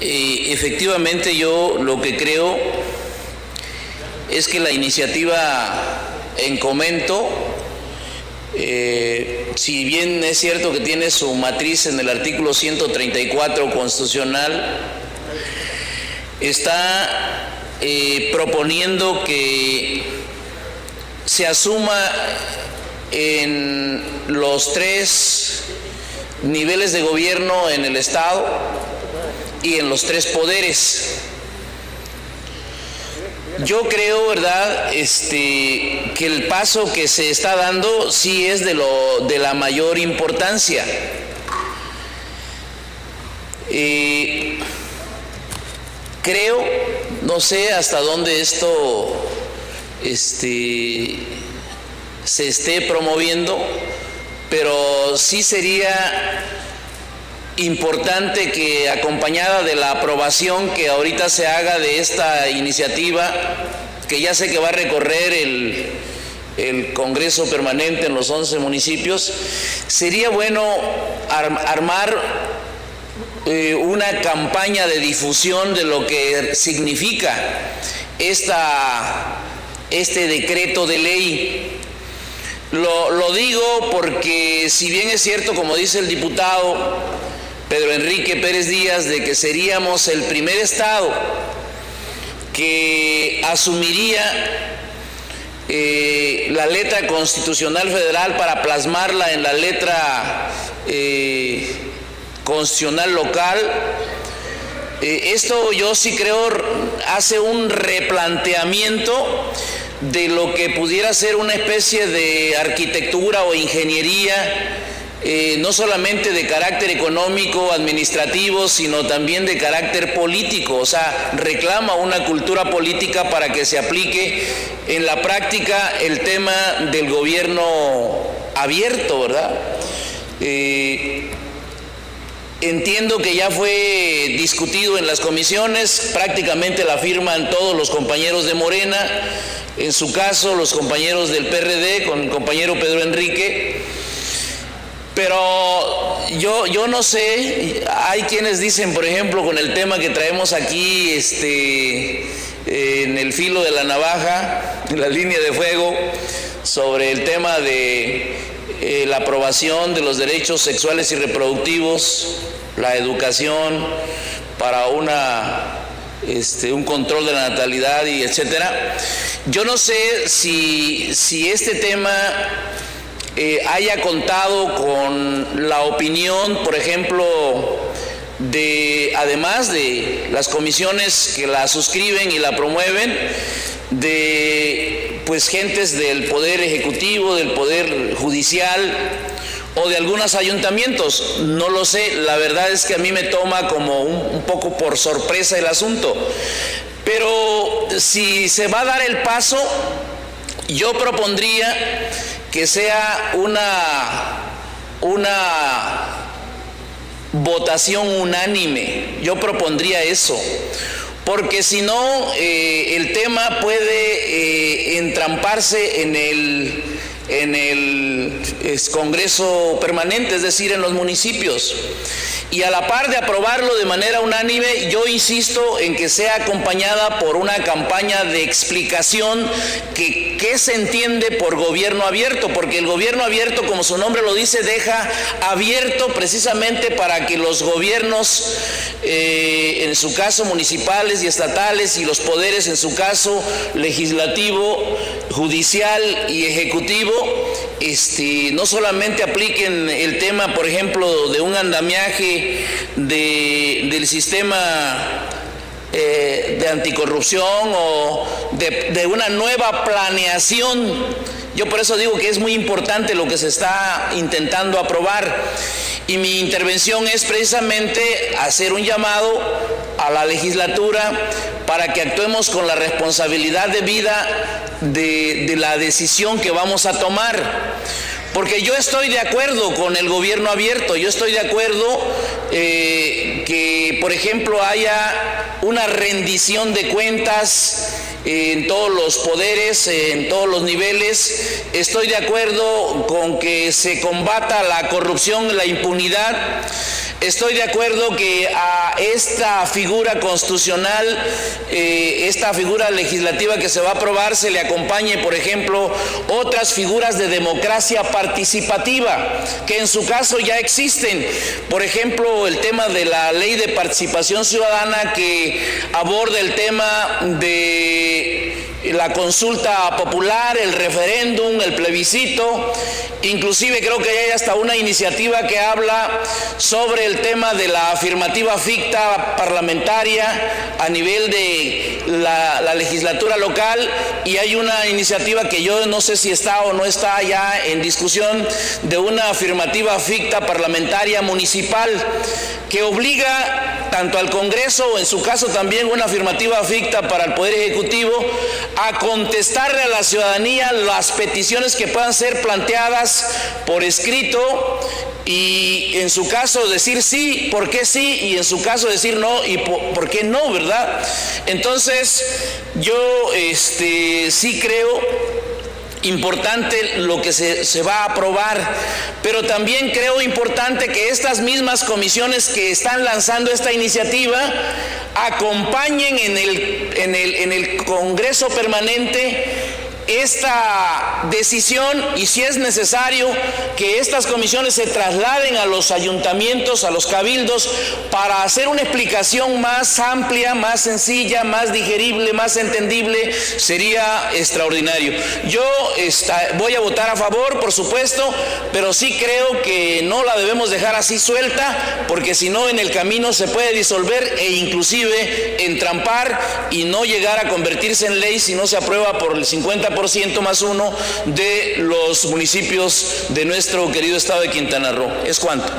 Eh, efectivamente yo lo que creo es que la iniciativa en comento, eh, si bien es cierto que tiene su matriz en el artículo 134 constitucional, está eh, proponiendo que se asuma en los tres niveles de gobierno en el Estado y en los tres poderes. Yo creo, ¿verdad?, este, que el paso que se está dando sí es de, lo, de la mayor importancia. Eh, creo, no sé hasta dónde esto este, se esté promoviendo, pero sí sería importante que acompañada de la aprobación que ahorita se haga de esta iniciativa, que ya sé que va a recorrer el, el Congreso Permanente en los 11 municipios, sería bueno armar eh, una campaña de difusión de lo que significa esta, este decreto de ley. Lo, lo digo porque si bien es cierto, como dice el diputado, Pedro Enrique Pérez Díaz de que seríamos el primer Estado que asumiría eh, la letra constitucional federal para plasmarla en la letra eh, constitucional local. Eh, esto yo sí creo hace un replanteamiento de lo que pudiera ser una especie de arquitectura o ingeniería eh, no solamente de carácter económico, administrativo, sino también de carácter político. O sea, reclama una cultura política para que se aplique en la práctica el tema del gobierno abierto, ¿verdad? Eh, entiendo que ya fue discutido en las comisiones, prácticamente la firman todos los compañeros de Morena, en su caso los compañeros del PRD con el compañero Pedro Enrique. Pero yo, yo no sé, hay quienes dicen, por ejemplo, con el tema que traemos aquí, este, en el filo de la navaja, en la línea de fuego, sobre el tema de eh, la aprobación de los derechos sexuales y reproductivos, la educación para una este, un control de la natalidad y etcétera. Yo no sé si, si este tema eh, haya contado con la opinión, por ejemplo, de, además de las comisiones que la suscriben y la promueven, de pues gentes del poder ejecutivo, del poder judicial o de algunos ayuntamientos. No lo sé, la verdad es que a mí me toma como un, un poco por sorpresa el asunto. Pero si se va a dar el paso, yo propondría que sea una, una votación unánime. Yo propondría eso. Porque si no, eh, el tema puede eh, entramparse en el, en el Congreso permanente, es decir, en los municipios y a la par de aprobarlo de manera unánime, yo insisto en que sea acompañada por una campaña de explicación que qué se entiende por gobierno abierto, porque el gobierno abierto, como su nombre lo dice, deja abierto precisamente para que los gobiernos, eh, en su caso municipales y estatales, y los poderes, en su caso legislativo, judicial y ejecutivo, este, no solamente apliquen el tema, por ejemplo, de un andamiaje del sistema eh, de anticorrupción o de, de, una nueva planeación. Yo por eso digo que es muy importante lo que se está intentando aprobar. Y mi intervención es precisamente hacer un llamado a la legislatura para que actuemos con la responsabilidad debida de, de la decisión que vamos a tomar. Porque yo estoy de acuerdo con el gobierno abierto, yo estoy de acuerdo eh, que, por ejemplo, haya una rendición de cuentas en todos los poderes, en todos los niveles. Estoy de acuerdo con que se combata la corrupción, la impunidad. Estoy de acuerdo que a esta figura constitucional, eh, esta figura legislativa que se va a aprobar, se le acompañe, por ejemplo, otras figuras de democracia participativa, que en su caso ya existen. Por ejemplo, el tema de la ley de participación ciudadana que aborda el tema de la consulta popular, el referéndum, el plebiscito, inclusive creo que hay hasta una iniciativa que habla sobre el tema de la afirmativa ficta parlamentaria a nivel de la, legislatura local y hay una iniciativa que yo no sé si está o no está ya en discusión de una afirmativa ficta parlamentaria municipal que obliga tanto al Congreso o en su caso también una afirmativa ficta para el Poder Ejecutivo a contestarle a la ciudadanía las peticiones que puedan ser planteadas por escrito y en su caso decir sí, ¿por qué sí? Y en su caso decir no y por, qué no, ¿verdad? Entonces, yo este, sí creo importante lo que se, se, va a aprobar, pero también creo importante que estas mismas comisiones que están lanzando esta iniciativa acompañen en el, en el, en el Congreso permanente esta decisión y si es necesario que estas comisiones se trasladen a los ayuntamientos, a los cabildos, para hacer una explicación más amplia, más sencilla, más digerible, más entendible, sería extraordinario. Yo voy a votar a favor, por supuesto, pero sí creo que no la debemos dejar así suelta, porque si no en el camino se puede disolver e inclusive entrampar y no llegar a convertirse en ley si no se aprueba por el 50% más uno de los municipios de nuestro querido estado de Quintana Roo. ¿Es cuánto?